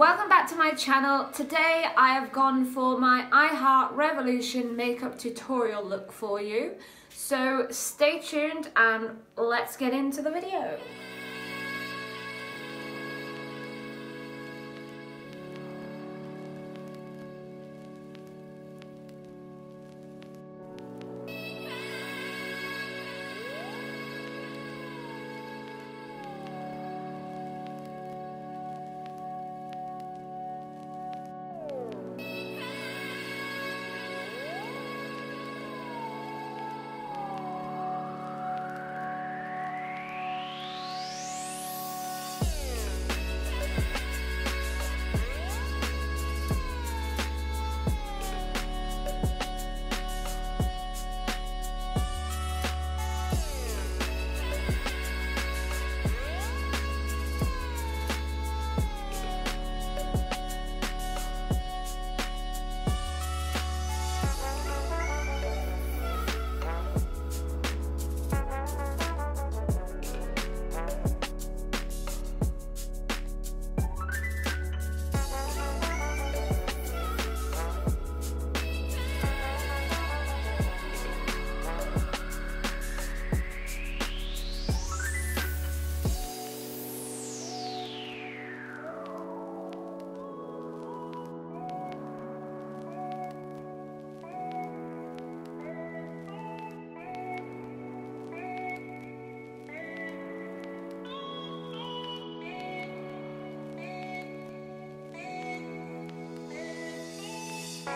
welcome back to my channel. Today I have gone for my iHeart Revolution makeup tutorial look for you. So stay tuned and let's get into the video.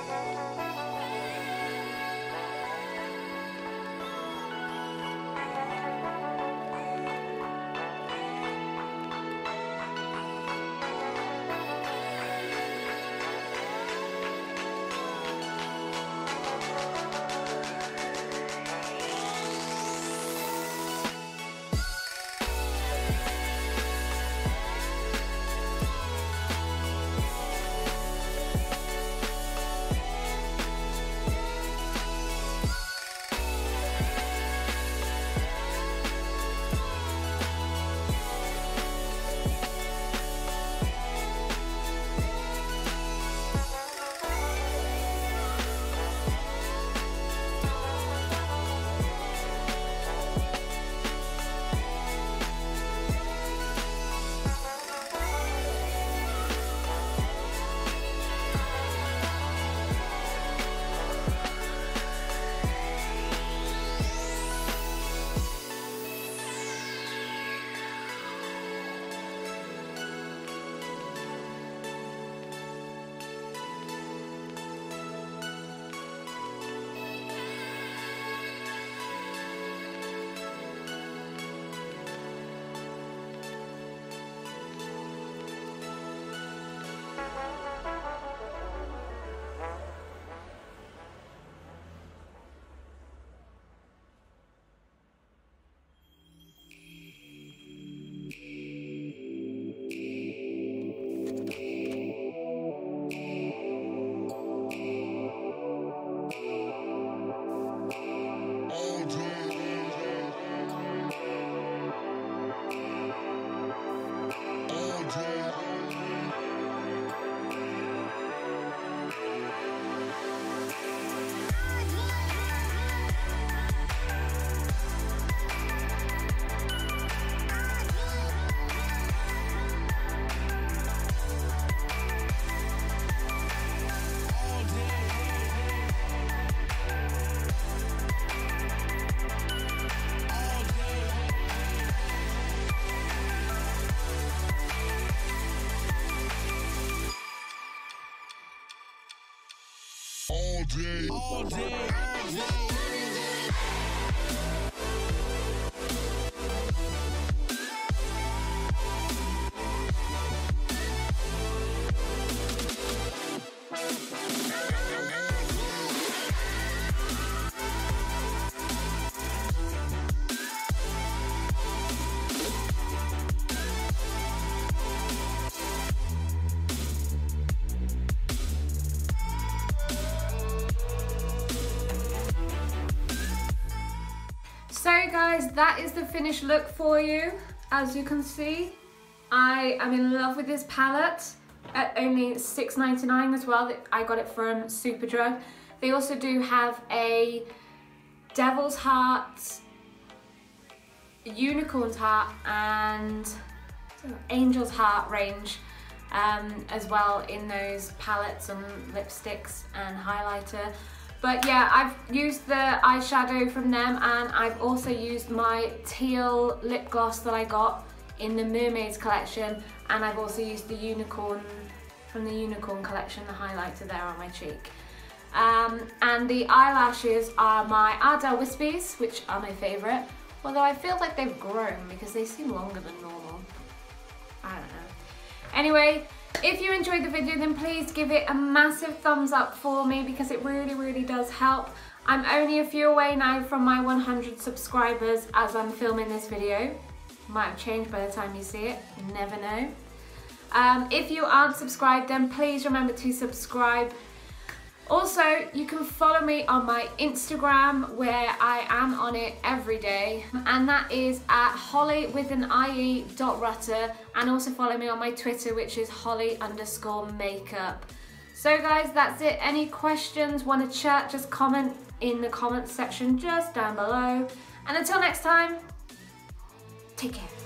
Bye. All day, all day, all day. Guys, that is the finished look for you. As you can see, I am in love with this palette. at only $6.99 as well. I got it from Superdrug. They also do have a Devil's Heart, Unicorn's Heart and Angel's Heart range um, as well in those palettes and lipsticks and highlighter. But yeah, I've used the eyeshadow from them and I've also used my teal lip gloss that I got in the Mermaids collection and I've also used the Unicorn from the Unicorn collection, the highlighter there on my cheek. Um, and the eyelashes are my Ardell Wispies, which are my favourite, although I feel like they've grown because they seem longer than normal. I don't know. Anyway, if you enjoyed the video, then please give it a massive thumbs up for me because it really, really does help. I'm only a few away now from my 100 subscribers as I'm filming this video. Might have changed by the time you see it, never know. Um, if you aren't subscribed, then please remember to subscribe. Also, you can follow me on my Instagram where I am on it every day and that is at holly with an IE dot rutter and also follow me on my Twitter which is holly underscore makeup. So guys, that's it. Any questions, want to chat, just comment in the comments section just down below. And until next time, take care.